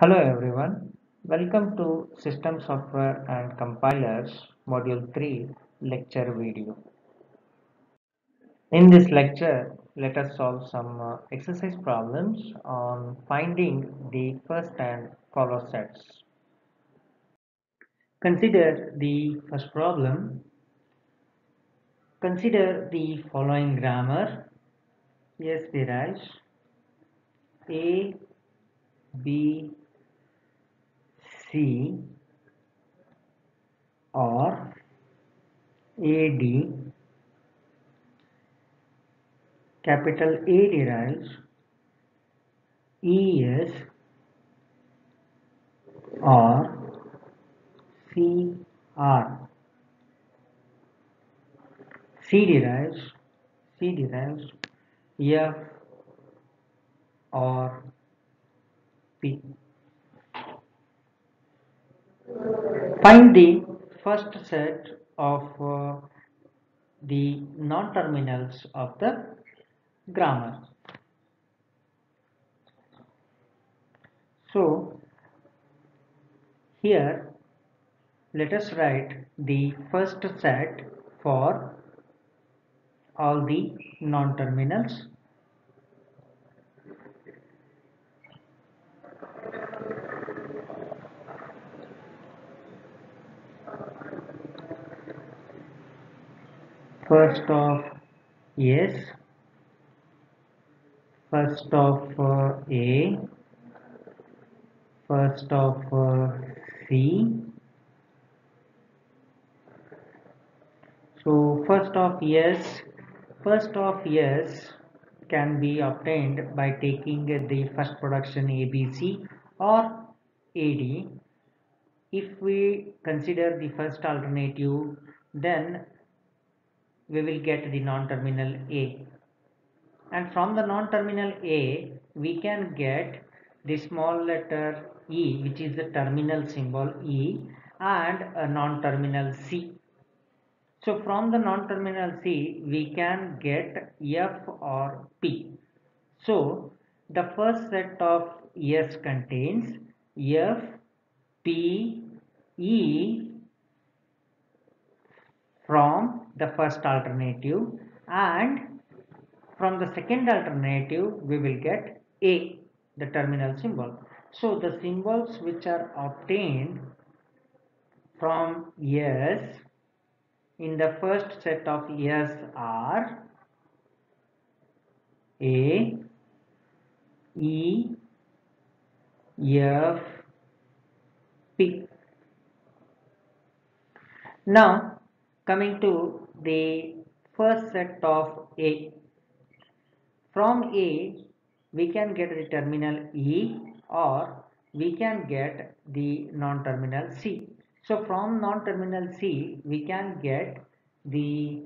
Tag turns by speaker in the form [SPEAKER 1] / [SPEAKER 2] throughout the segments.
[SPEAKER 1] Hello everyone, welcome to System Software and Compilers Module 3 lecture video. In this lecture, let us solve some uh, exercise problems on finding the first and follow sets. Consider the first problem. Consider the following grammar. Yes, Dheeraj. A, B, C और A D capital A derives E S और C R C derives C derives F और P Find the first set of uh, the non-terminals of the grammar. So here let us write the first set for all the non-terminals first of yes first of uh, a first of uh, c. So first of yes first of yes can be obtained by taking the first production abc or ad if we consider the first alternative then we will get the non-terminal A and from the non-terminal A we can get the small letter E which is the terminal symbol E and a non-terminal C. So from the non-terminal C we can get F or P. So the first set of S contains F, P, E from the first alternative and from the second alternative we will get A the terminal symbol. So the symbols which are obtained from S in the first set of S are A, E, F, P. Now coming to the first set of A. From A we can get the terminal E or we can get the non-terminal C. So from non-terminal C we can get the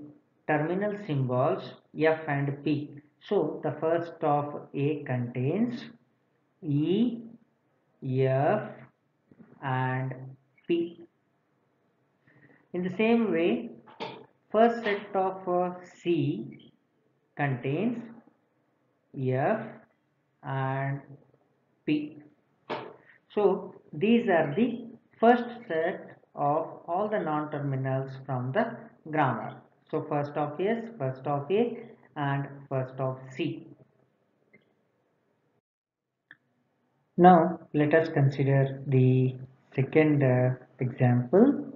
[SPEAKER 1] terminal symbols F and P. So the first of A contains E, F and P. In the same way, first set of uh, C contains F and P. So these are the first set of all the non-terminals from the grammar. So first of S, first of A and first of C. Now let us consider the second uh, example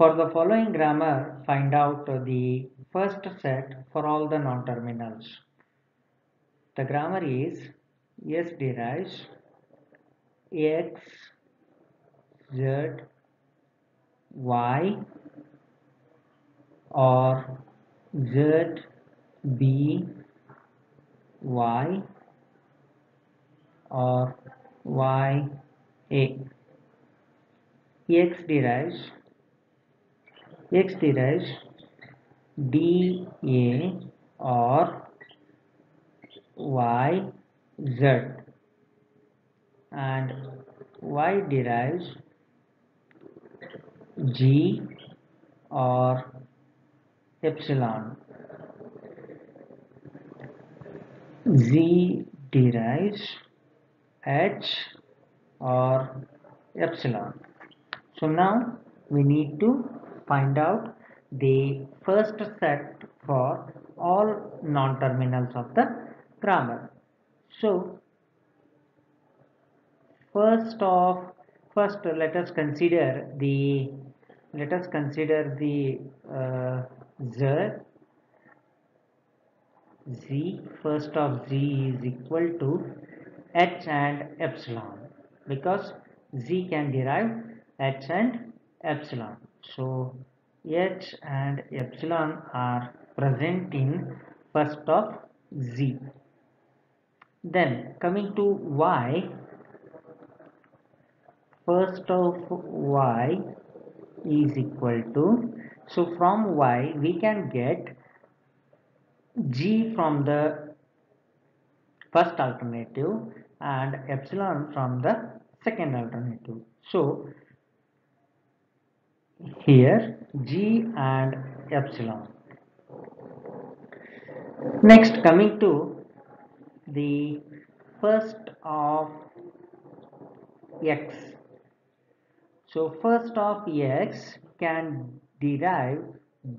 [SPEAKER 1] for the following grammar, find out the first set for all the non-terminals. The grammar is S derives X, Z, Y or Z, B, Y or Y, A. X derives x derives dA or yz and y derives g or epsilon z derives h or epsilon. So now we need to find out the first set for all non-terminals of the grammar. So first of first let us consider the let us consider the uh, z z first of z is equal to h and epsilon because z can derive h and epsilon so h and epsilon are present in first of z. Then coming to y first of y is equal to so from y we can get g from the first alternative and epsilon from the second alternative. So here g and epsilon next coming to the first of x so first of x can derive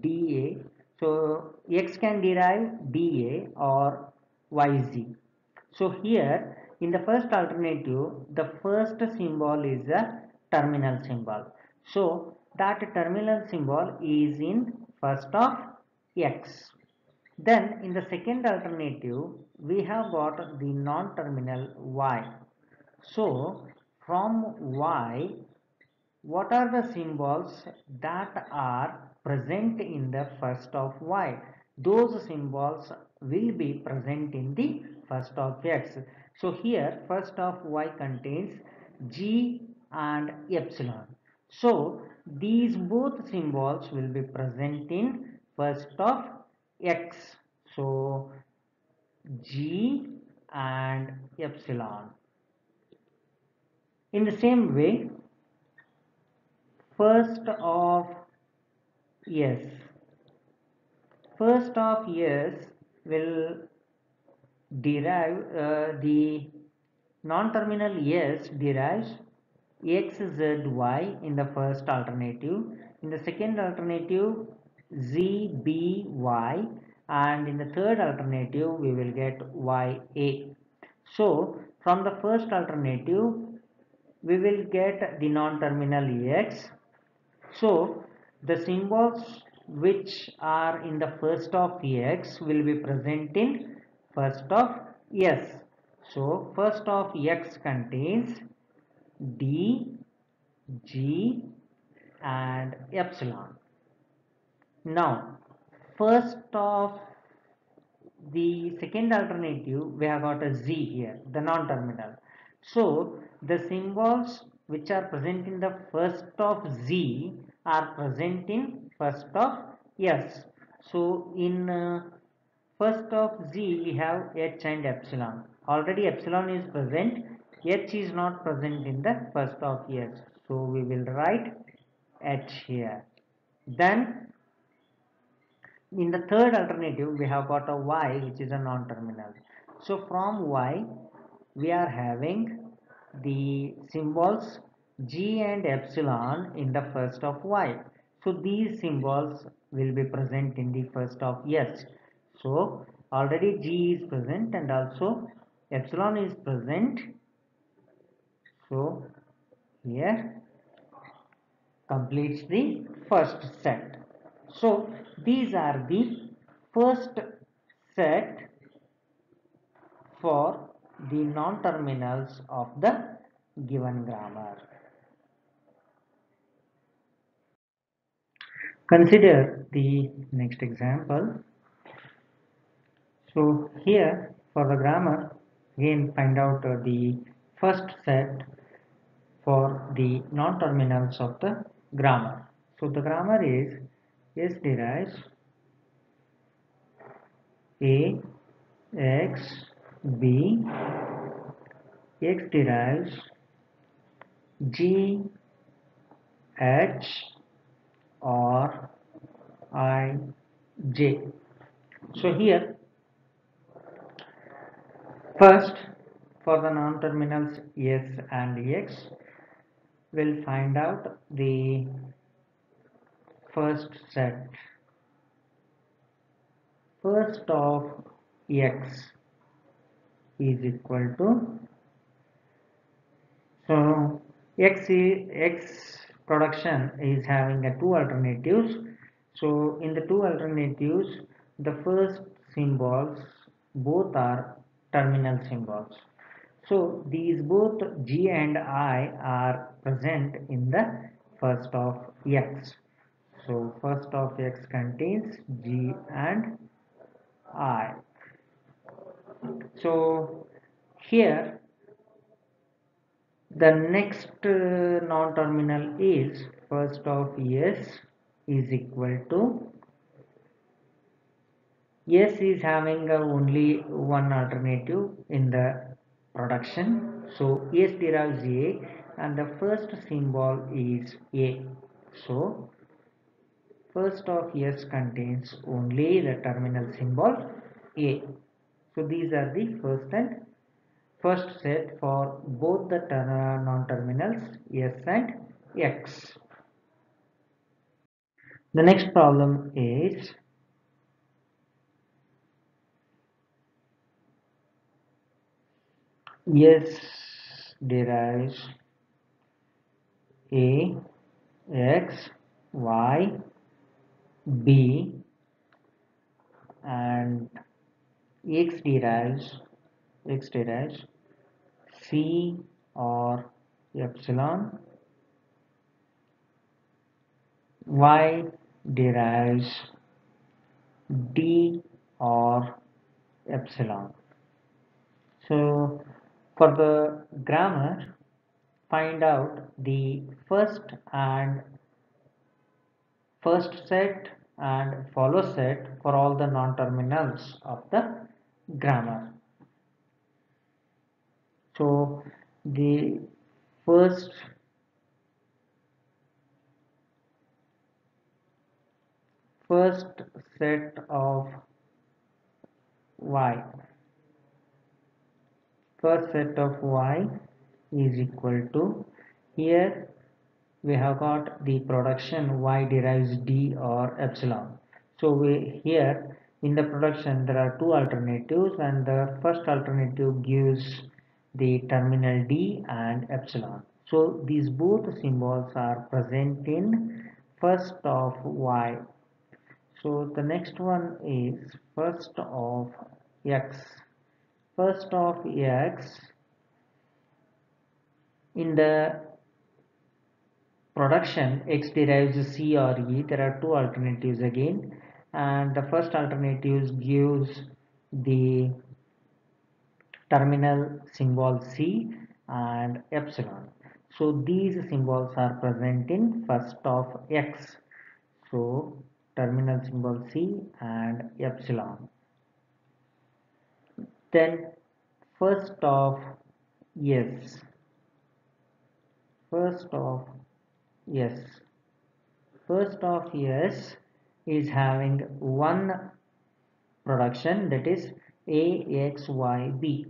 [SPEAKER 1] dA. So x can derive dA or yz. So here in the first alternative the first symbol is a terminal symbol. So that terminal symbol is in first of x. Then in the second alternative we have got the non-terminal y. So from y what are the symbols that are present in the first of y? Those symbols will be present in the first of x. So here first of y contains g and epsilon. So these both symbols will be present in first of x. So g and epsilon. In the same way, first of yes first of yes will derive uh, the non-terminal yes derives x z y in the first alternative in the second alternative z b y and in the third alternative we will get y a so from the first alternative we will get the non-terminal x so the symbols which are in the first of x will be present in first of s. So first of x contains d, g and epsilon. Now first of the second alternative we have got a z here the non-terminal. So the symbols which are present in the first of Z are present in first of S. So in uh, first of Z we have H and epsilon. Already epsilon is present, H is not present in the first of S. So we will write H here. Then in the third alternative we have got a Y which is a non-terminal. So from Y we are having the symbols g and epsilon in the first of y. So these symbols will be present in the first of s. So already g is present and also epsilon is present. So here completes the first set. So these are the first set for the non-terminals of the given grammar. Consider the next example. So here for the grammar again find out the first set for the non-terminals of the grammar. So the grammar is S derives A X B X derives G H or I J. So here first for the non-terminals s and x we'll find out the first set. First of x is equal to so x is, x production is having a two alternatives. So in the two alternatives the first symbols both are terminal symbols. So these both G and I are present in the first of X. So first of X contains G and I. So here the next uh, non-terminal is first of S is equal to S is having only one alternative in the production. So S derives A and the first symbol is A. So first of S contains only the terminal symbol A. So these are the first and first set for both the non-terminals S and X. The next problem is S derives A, X, Y, B and X derives X derives C or epsilon Y derives D or epsilon. So for the grammar, find out the first and first set and follow set for all the non-terminals of the grammar. So the first first set of y first set of y is equal to here we have got the production y derives d or epsilon. So we here in the production there are two alternatives and the first alternative gives the terminal d and epsilon. So these both symbols are present in first of y. So the next one is first of x. First of x in the production x derives c or e. There are two alternatives again. And the first alternative gives the terminal symbol c and epsilon. So these symbols are present in first of x. So terminal symbol c and epsilon. Then first of yes first of yes first of yes is having one production that is AXYB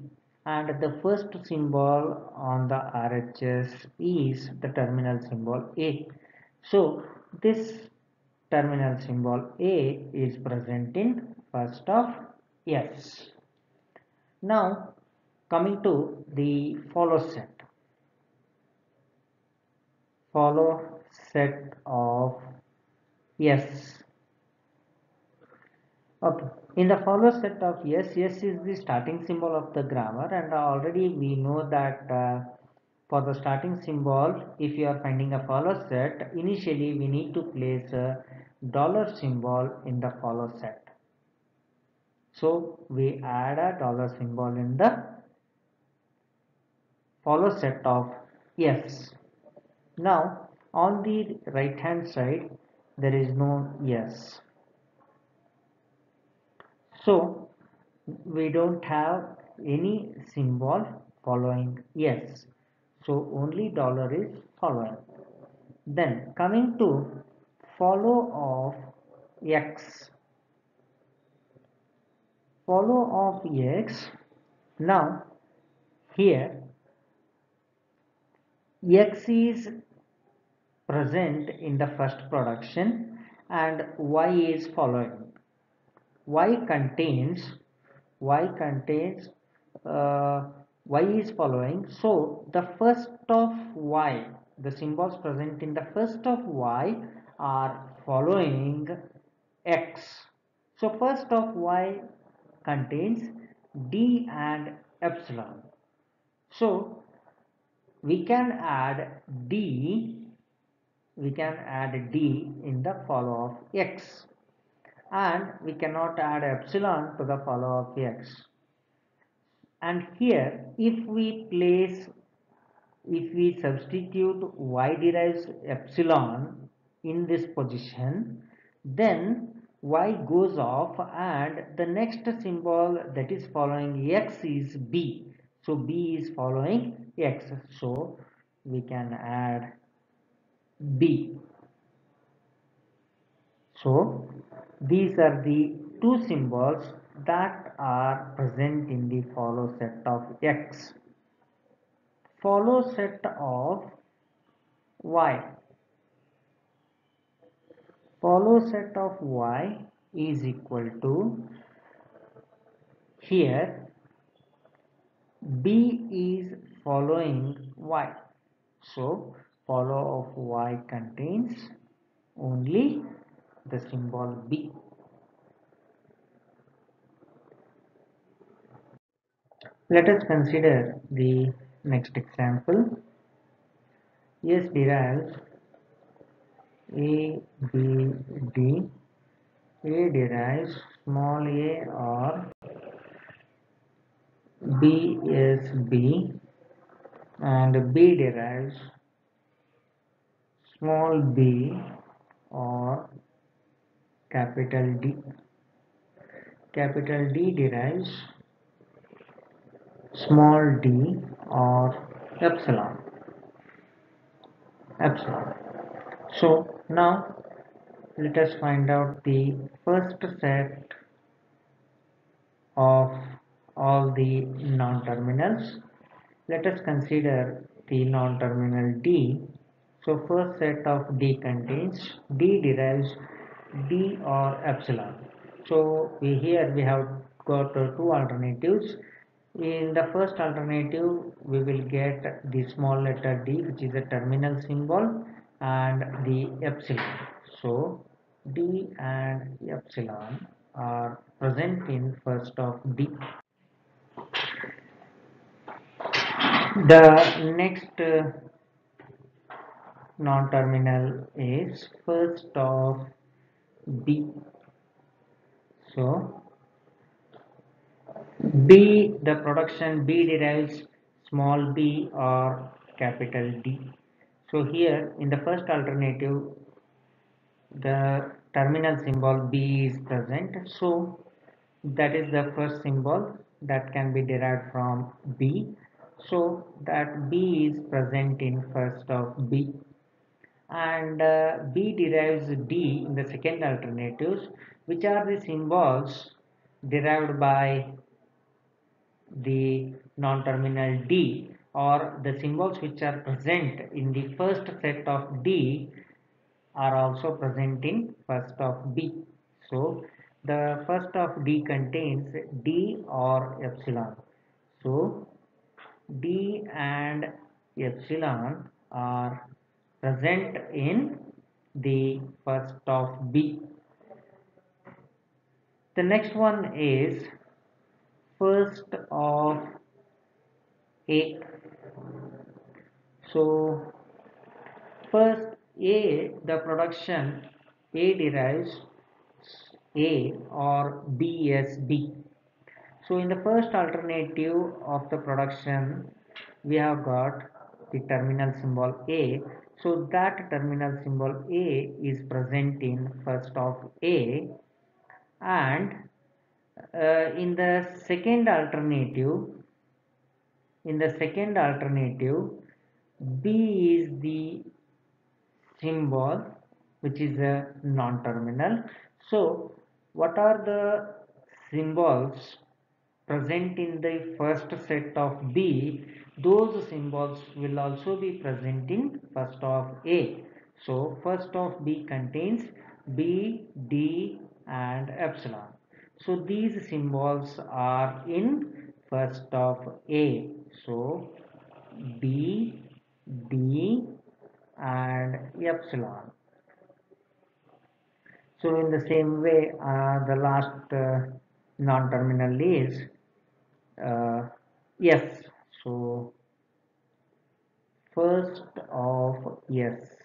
[SPEAKER 1] and the first symbol on the RHS is the terminal symbol A. So this terminal symbol A is present in first of S. Now coming to the follow set. Follow set of yes. Okay. In the follow set of yes, yes is the starting symbol of the grammar and already we know that uh, for the starting symbol if you are finding a follow set initially we need to place a dollar symbol in the follow set so we add a dollar symbol in the follow set of yes. Now on the right hand side there is no yes. So we don't have any symbol following yes. So only dollar is following. Then coming to follow of x follow of x now here X is present in the first production and Y is following. Y contains Y contains uh, Y is following. So the first of Y, the symbols present in the first of Y are following X. So first of Y contains D and epsilon. So we can add D we can add D in the follow of X. And we cannot add epsilon to the follow of X. And here if we place if we substitute y derives epsilon in this position then y goes off and the next symbol that is following x is b so b is following x. So we can add b. So these are the two symbols that are present in the follow set of x. Follow set of y. Follow set of y is equal to here b is following y. So follow of y contains only the symbol b. Let us consider the next example. S derives a, B, D. A derives small a or B is B and B derives small b or capital D. Capital D derives small d or epsilon. Epsilon. So now let us find out the first set of all the non-terminals. Let us consider the non-terminal D. So first set of D contains D derives D or epsilon. So we here we have got uh, two alternatives. In the first alternative we will get the small letter d which is a terminal symbol and the epsilon so d and epsilon are present in first of d the next uh, non-terminal is first of b. So b the production b derives small b or capital d. So here in the first alternative the terminal symbol B is present. So that is the first symbol that can be derived from B so that B is present in first of B and uh, B derives D in the second alternatives which are the symbols derived by the non-terminal D or the symbols which are present in the first set of D are also present in first of B. So the first of D contains D or epsilon. So D and epsilon are present in the first of B. The next one is first of A so first A the production A derives A or B as B. So in the first alternative of the production we have got the terminal symbol A. So that terminal symbol A is present in first of A and uh, in the second alternative in the second alternative B is the symbol which is a non-terminal. So what are the symbols present in the first set of B, those symbols will also be present in first of A. So first of B contains B, D and epsilon. So these symbols are in first of A. So B, D and epsilon. So in the same way, uh, the last uh, non-terminal is uh, S. So first of yes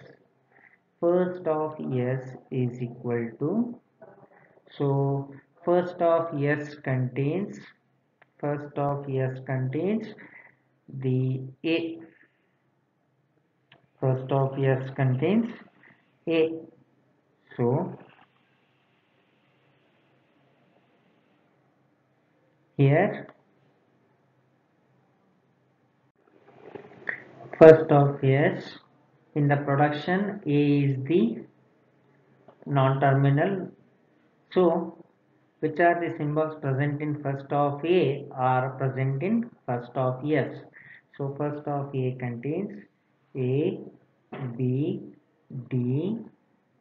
[SPEAKER 1] first of yes is equal to, so first of yes contains, first of yes contains the A, first of yes contains A. So here first of S in the production A is the non-terminal. So which are the symbols present in first of A are present in first of S so first of A contains A B D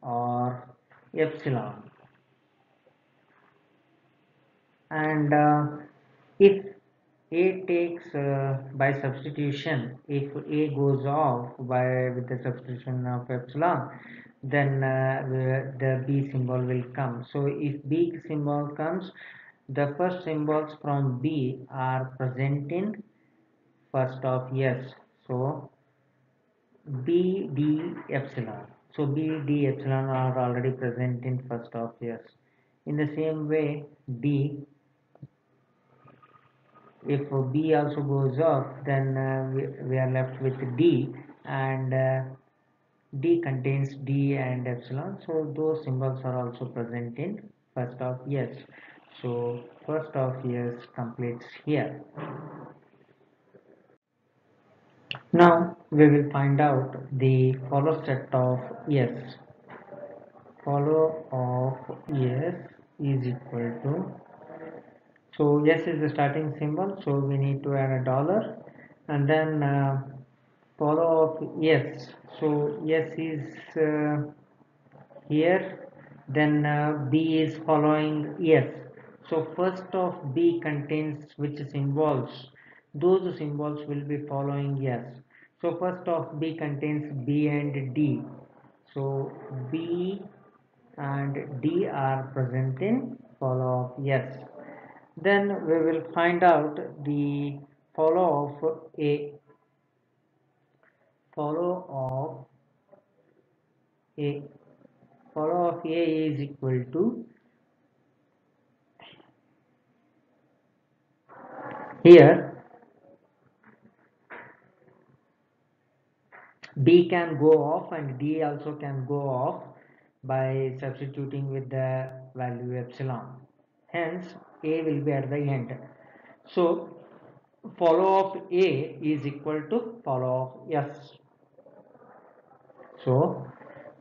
[SPEAKER 1] or epsilon. And uh, if a takes uh, by substitution if a goes off by with the substitution of epsilon then uh, the b symbol will come. So if b symbol comes the first symbols from b are present in first of s. So b d epsilon. So b d epsilon are already present in first of s. In the same way d if b also goes off then uh, we, we, are left with d and uh, d contains d and epsilon. So those symbols are also present in first of yes so first of yes completes here. Now we will find out the follow set of yes follow of yes is equal to so yes is the starting symbol so we need to add a dollar. And then uh, follow of yes. So yes is uh, here. Then uh, b is following yes. So first of b contains which symbols? Those symbols will be following yes. So first of b contains b and d. So b and d are present in follow of yes then we will find out the follow of a. Follow of a. Follow of a is equal to here. B can go off and d also can go off by substituting with the value epsilon. Hence a will be at the end. So follow of a is equal to follow of s. So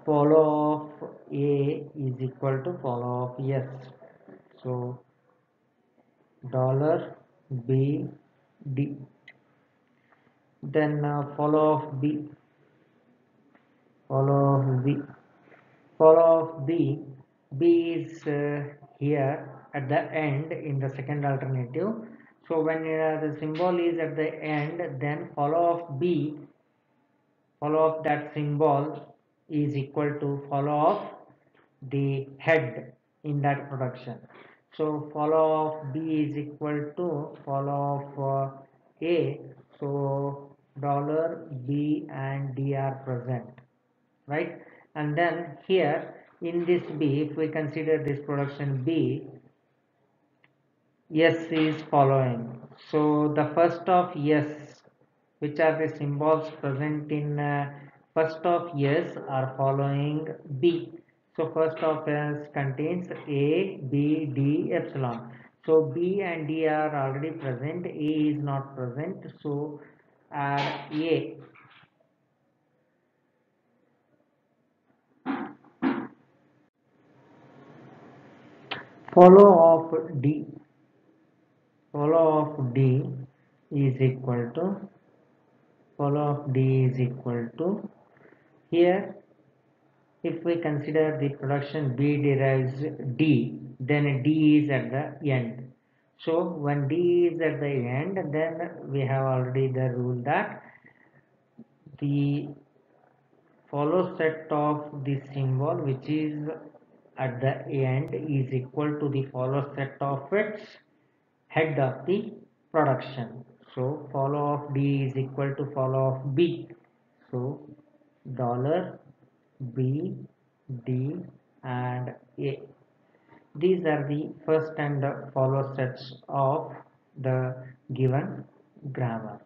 [SPEAKER 1] follow of a is equal to follow of s. So dollar b d. Then uh, follow of b. Follow of b. Follow of b. B is uh, here at the end in the second alternative. So when uh, the symbol is at the end then follow of b follow of that symbol is equal to follow of the head in that production. So follow of b is equal to follow of uh, a. So dollar b and d are present right? And then here in this b if we consider this production b yes is following. So the first of yes which are the symbols present in uh, first of yes are following b. So first of s contains a b d epsilon. So b and d are already present. A is not present. So are a. Follow of d follow of d is equal to follow of d is equal to here if we consider the production b derives d then d is at the end. So when d is at the end then we have already the rule that the follow set of the symbol which is at the end is equal to the follow set of its head of the production. So follow of d is equal to follow of b. So dollar b d and a. These are the first and follow sets of the given grammar.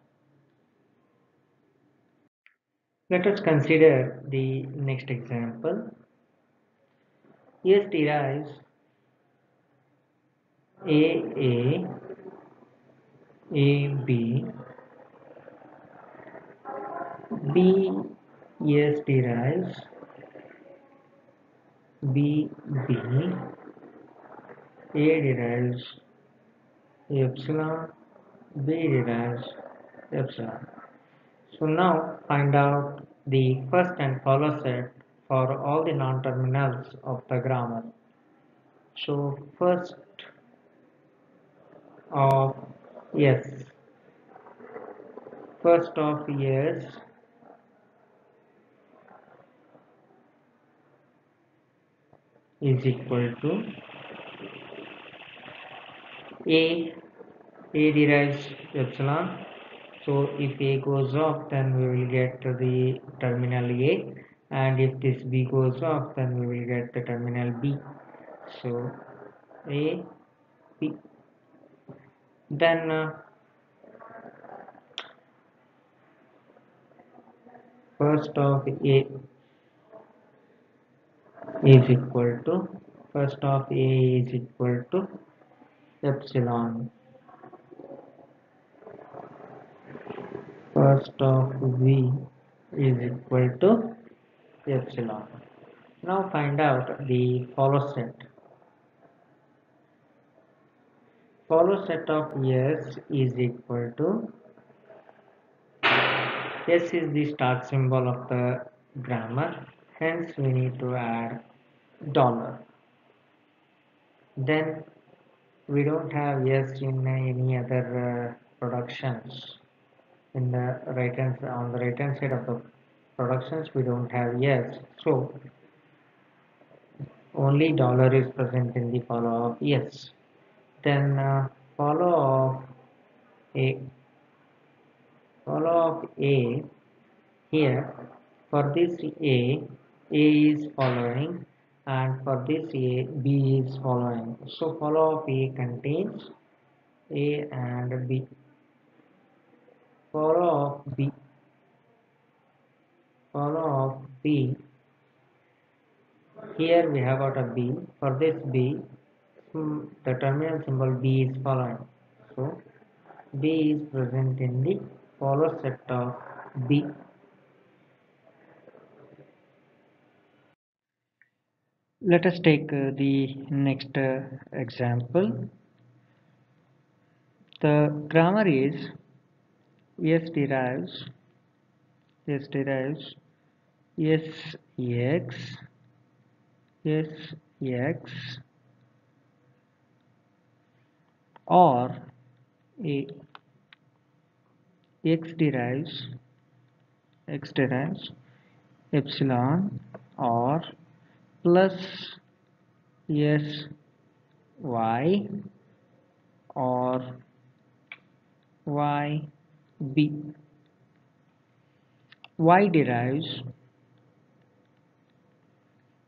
[SPEAKER 1] Let us consider the next example. S derives A A A B. B S derives B B. A derives epsilon. B derives epsilon. So now find out the first and follow set for all the non-terminals of the grammar. So first of yes, first of yes is equal to a. A derives epsilon. So if a goes off then we will get the terminal a. And if this b goes off then we will get the terminal b. So a b then uh, first of a is equal to first of a is equal to epsilon first of v is equal to epsilon. Now find out the follow set. Follow set of S is equal to S is the start symbol of the grammar hence we need to add dollar. Then we don't have S in any other uh, productions. In the right hand on the right hand side of the productions we don't have yes so only dollar is present in the follow of yes then uh, follow of a follow of a here for this a a is following and for this a b is following. So follow of a contains a and b. Follow of b follow of b. Here we have got a b. For this b the terminal symbol b is following. So b is present in the follow set of b. Let us take uh, the next uh, example. The grammar is s derives s derives s x s x or a x derives x derives epsilon or plus s y or y b. Y derives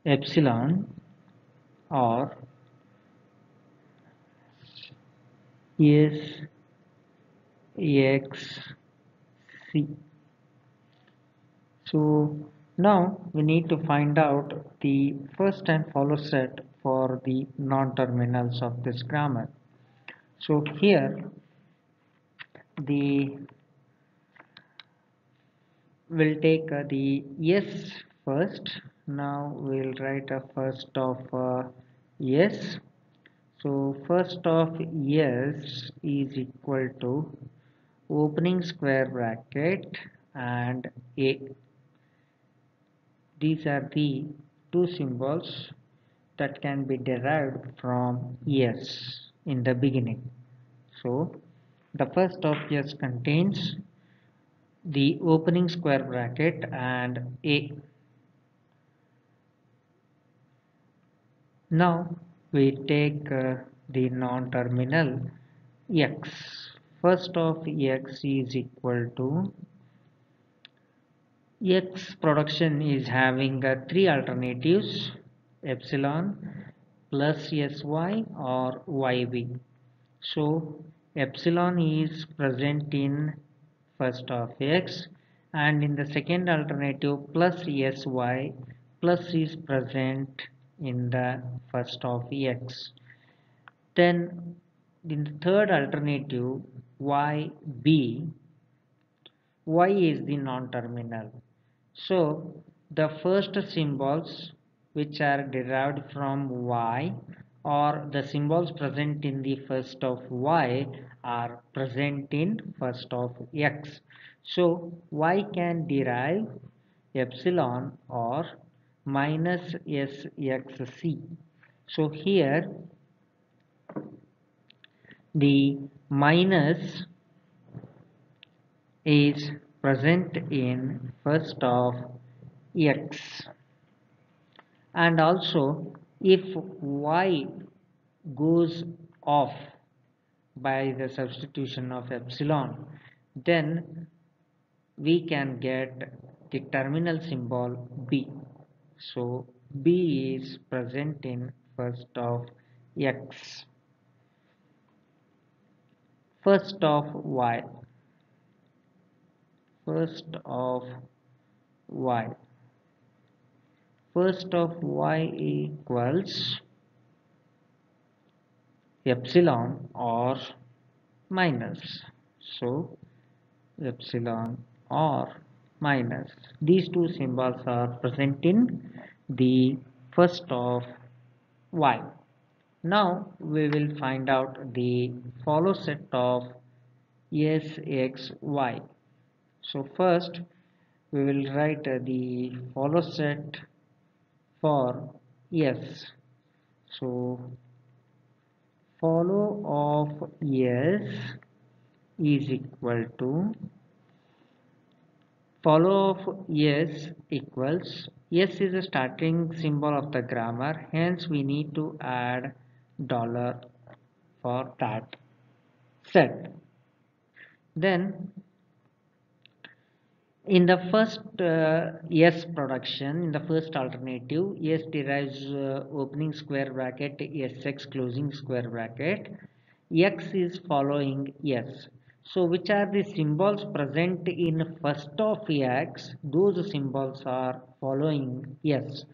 [SPEAKER 1] epsilon or s x c. So now we need to find out the first and follow set for the non-terminals of this grammar. So here the we'll take uh, the yes first. Now we'll write a first of uh, yes so first of s is equal to opening square bracket and a. These are the two symbols that can be derived from s in the beginning. So the first of s contains the opening square bracket and a. Now we take uh, the non-terminal x. First of x is equal to x production is having uh, three alternatives epsilon plus sy or yb so epsilon is present in first of x and in the second alternative plus sy plus is present in the first of x. Then in the third alternative y b. Y is the non-terminal. So the first symbols which are derived from y or the symbols present in the first of y are present in first of x. So y can derive epsilon or minus sxc so here the minus is present in first of x. And also if y goes off by the substitution of epsilon then we can get the terminal symbol b so b is present in first of x. First of y. First of y. First of y equals epsilon or minus. So epsilon or minus. These two symbols are present in the first of y. Now we will find out the follow set of sxy so first we will write the follow set for s. So follow of s is equal to follow of s equals s is a starting symbol of the grammar hence we need to add dollar for that set then in the first uh, S production, in the first alternative, S derives uh, opening square bracket, Sx closing square bracket, X is following S. So which are the symbols present in first of X? Those symbols are following yes.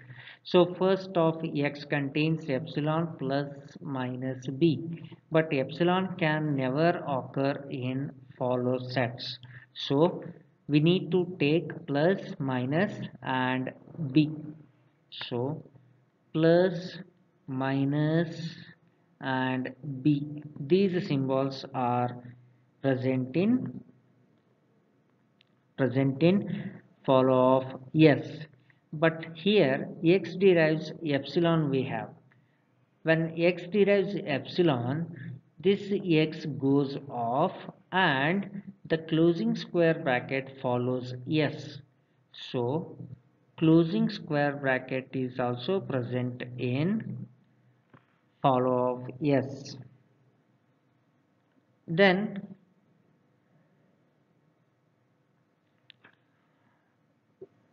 [SPEAKER 1] So first of X contains epsilon plus minus B. But epsilon can never occur in follow sets. So we need to take plus minus and b so plus minus and b these symbols are present in present in follow of s. But here x derives epsilon we have. When x derives epsilon this x goes off and the closing square bracket follows s. So closing square bracket is also present in follow of s. Then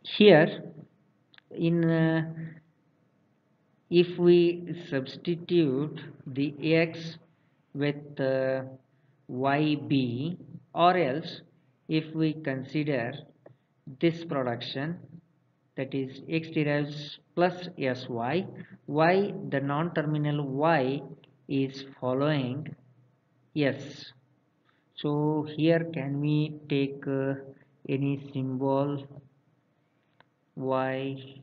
[SPEAKER 1] here in uh, if we substitute the x with uh, yb or else if we consider this production that is x derives plus sy y the non-terminal y is following s. So here can we take uh, any symbol y.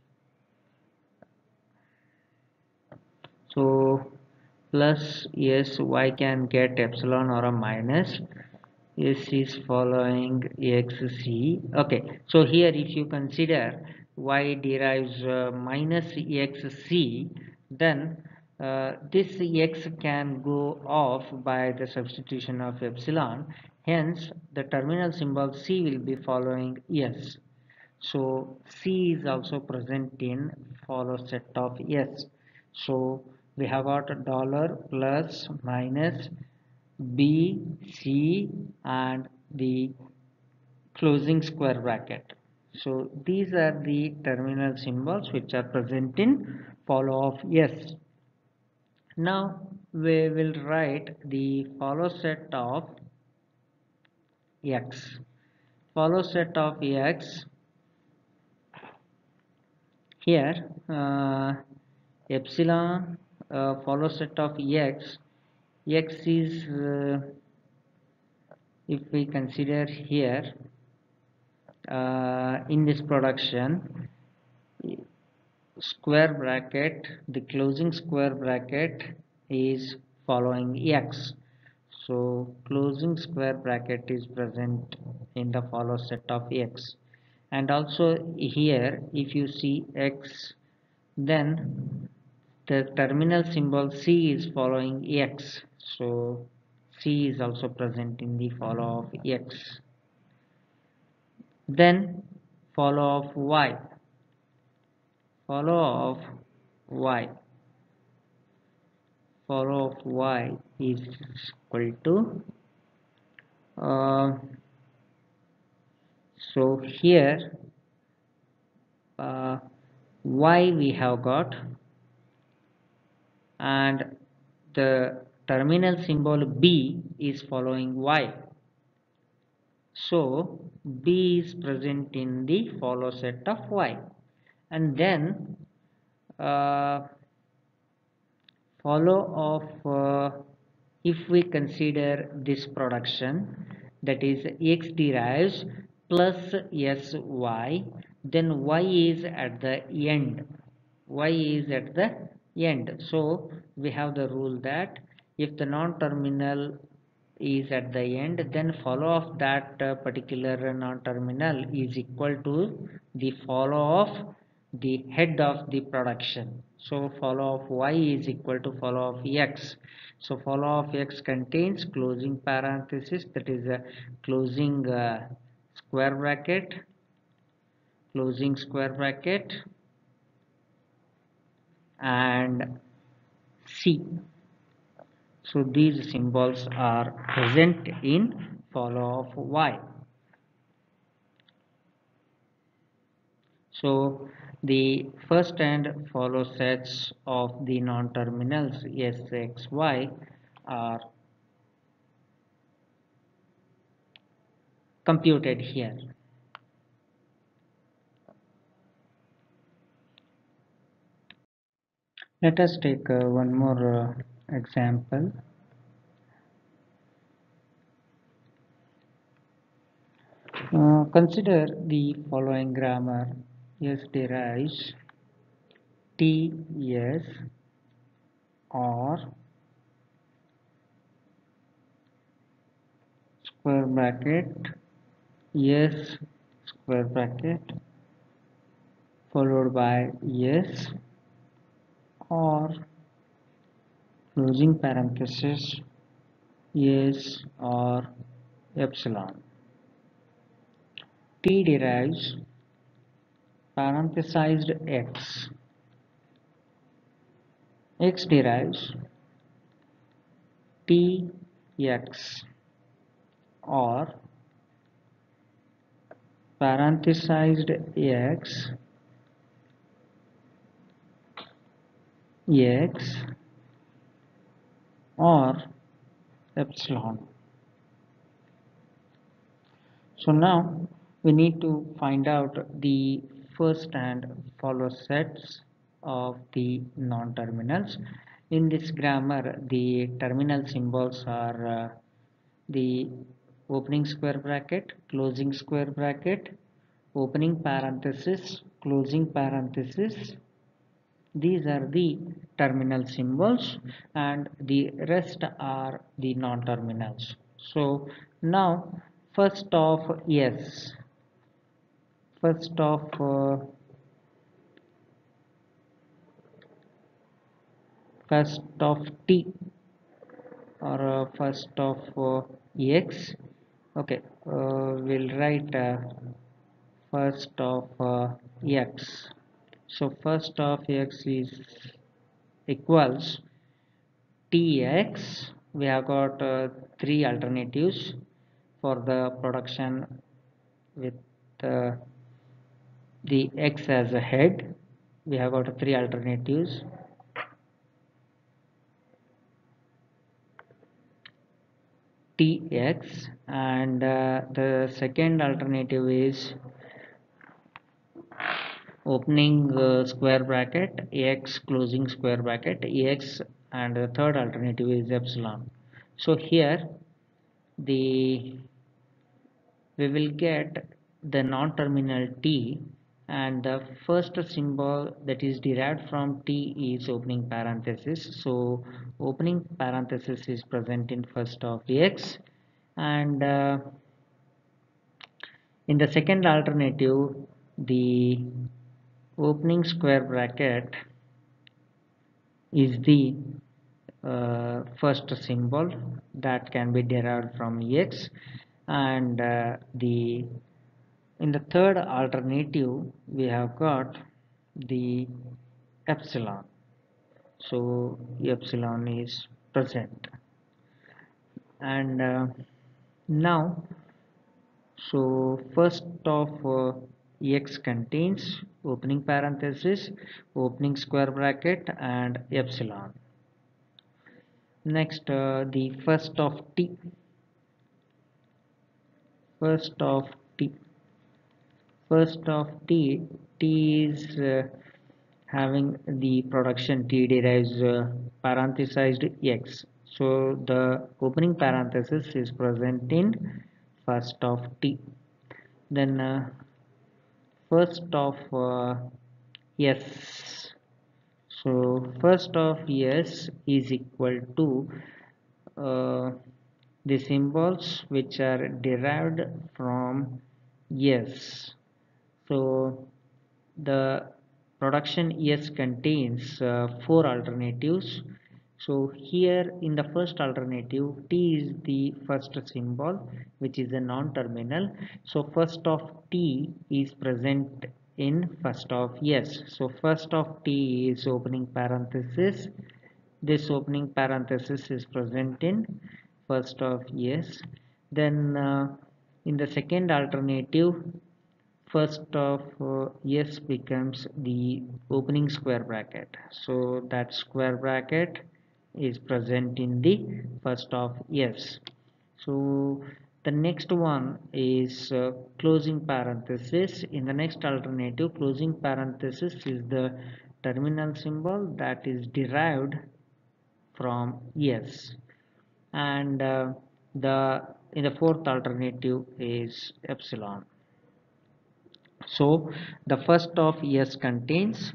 [SPEAKER 1] So plus s y can get epsilon or a minus. S is following xc okay so here if you consider y derives uh, minus xc then uh, this x can go off by the substitution of epsilon. Hence the terminal symbol c will be following s so c is also present in follow set of s. So we have got dollar plus minus b c and the closing square bracket. So these are the terminal symbols which are present in follow of s. Now we will write the follow set of x. Follow set of x here uh, epsilon uh, follow set of x. X is uh, if we consider here uh, in this production square bracket the closing square bracket is following x. So closing square bracket is present in the follow set of x and also here if you see x then the terminal symbol c is following x. So c is also present in the follow of x. Then follow of y. Follow of y. Follow of y is equal to uh, so here uh, y we have got and the terminal symbol b is following y. So b is present in the follow set of y. And then uh, follow of uh, if we consider this production that is x derives plus sy then y is at the end. Y is at the end. So we have the rule that if the non-terminal is at the end then follow of that uh, particular non-terminal is equal to the follow of the head of the production. So follow of y is equal to follow of x. So follow of x contains closing parenthesis that is a closing uh, square bracket closing square bracket and c. So these symbols are present in follow of y. So the first and follow sets of the non-terminals sxy are computed here. Let us take uh, one more uh, example. Uh, consider the following grammar. S derives t s or square bracket s square bracket followed by yes or closing parenthesis yes or epsilon. T derives parenthesized x. X derives t x or parenthesized x x or epsilon. So now we need to find out the first and follow sets of the non-terminals. In this grammar the terminal symbols are uh, the opening square bracket closing square bracket opening parenthesis closing parenthesis. These are the terminal symbols and the rest are the non-terminals. So now first of yes. First of uh, first of t or uh, first of uh, x okay uh, we'll write uh, first of uh, x. So first of x is equals tx. We have got uh, three alternatives for the production with uh, the x as a head. We have got three alternatives tx and uh, the second alternative is opening uh, square bracket x closing square bracket x and the third alternative is epsilon. So here the we will get the non-terminal t and the first symbol that is derived from t is opening parenthesis. So opening parenthesis is present in first of x. And uh, in the second alternative the opening square bracket is the uh, first symbol that can be derived from x. And uh, the in the third alternative we have got the epsilon. So epsilon is present. And uh, now so first of uh, x contains opening parenthesis opening square bracket and epsilon. Next uh, the first of t. First of first of t t is uh, having the production t derives uh, parenthesized x. So the opening parenthesis is present in first of t. Then uh, first of uh, s. So first of s is equal to uh, the symbols which are derived from s so the production s contains uh, four alternatives. So here in the first alternative t is the first symbol which is a non-terminal. So first of t is present in first of yes. So first of t is opening parenthesis. This opening parenthesis is present in first of yes. Then uh, in the second alternative first of uh, yes becomes the opening square bracket. So that square bracket is present in the first of s so the next one is uh, closing parenthesis. In the next alternative closing parenthesis is the terminal symbol that is derived from s and uh, the in the fourth alternative is epsilon so the first of yes contains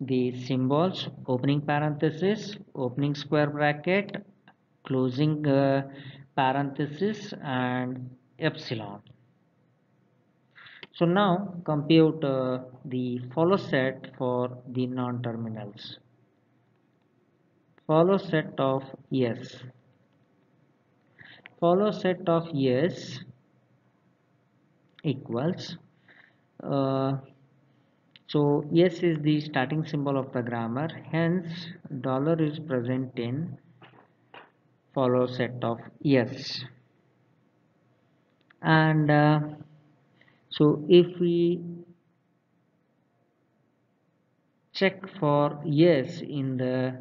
[SPEAKER 1] the symbols opening parenthesis opening square bracket closing uh, parenthesis and epsilon. So now compute uh, the follow set for the non-terminals. Follow set of yes follow set of yes equals uh, so yes is the starting symbol of the grammar. Hence dollar is present in follow set of yes. And uh, so if we check for yes in the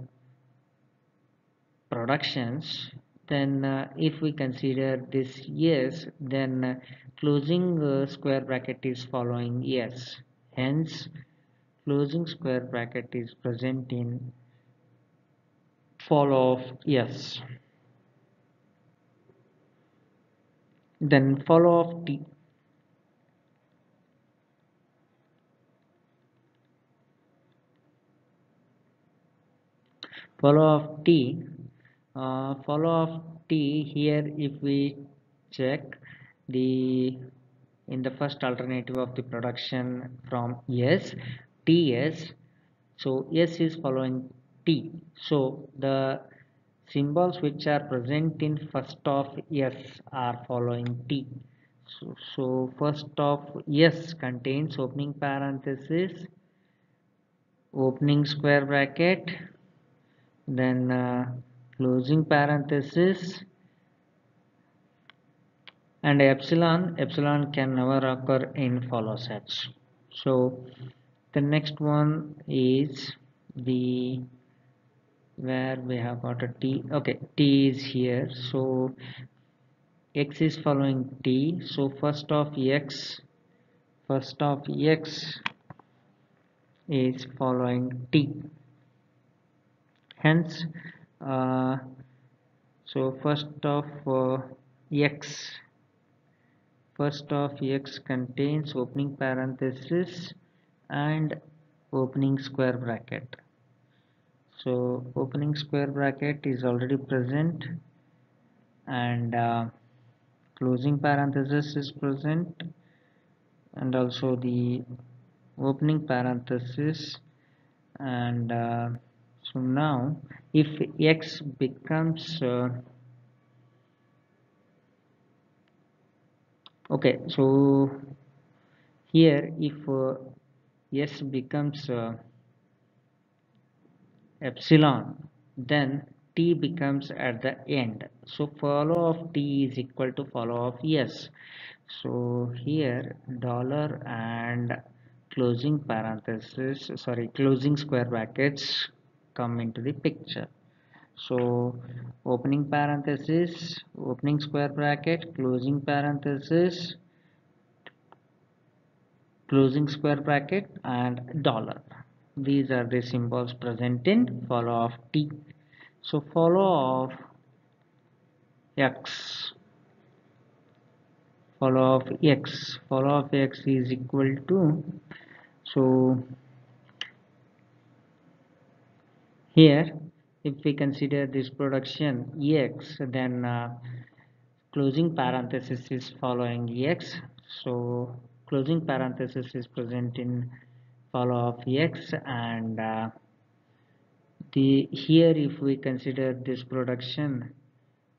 [SPEAKER 1] productions then uh, if we consider this yes then uh, closing uh, square bracket is following yes hence closing square bracket is present in follow of yes then follow of t follow of t uh, follow of t here if we check the in the first alternative of the production from s ts so s is following t. So the symbols which are present in first of s are following t. So, so first of s contains opening parenthesis opening square bracket then uh, closing parenthesis. And epsilon epsilon can never occur in follow sets. So the next one is the where we have got a t. Okay t is here. So x is following t. So first of x first of x is following t. Hence uh, so first of uh, x. First of x contains opening parenthesis and opening square bracket. So opening square bracket is already present and uh, closing parenthesis is present and also the opening parenthesis and uh, so now if x becomes uh, okay so here if uh, s becomes uh, epsilon then t becomes at the end. So follow of t is equal to follow of s. So here dollar and closing parenthesis sorry closing square brackets come into the picture. So opening parenthesis opening square bracket closing parenthesis closing square bracket and dollar. These are the symbols present in follow of t. So follow of x. Follow of x. Follow of x is equal to so here if we consider this production ex then uh, closing parenthesis is following ex. So closing parenthesis is present in follow of x and uh, the here if we consider this production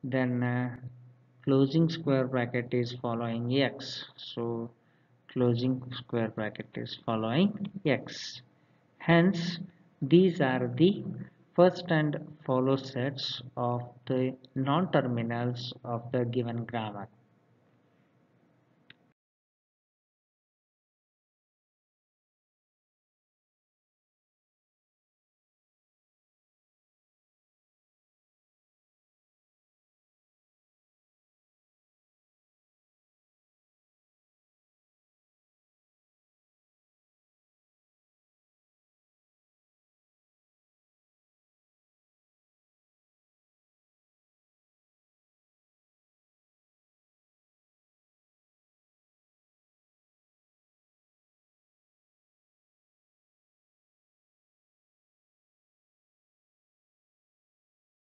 [SPEAKER 1] then uh, closing square bracket is following x so closing square bracket is following x hence these are the first and follow sets of the non-terminals of the given grammar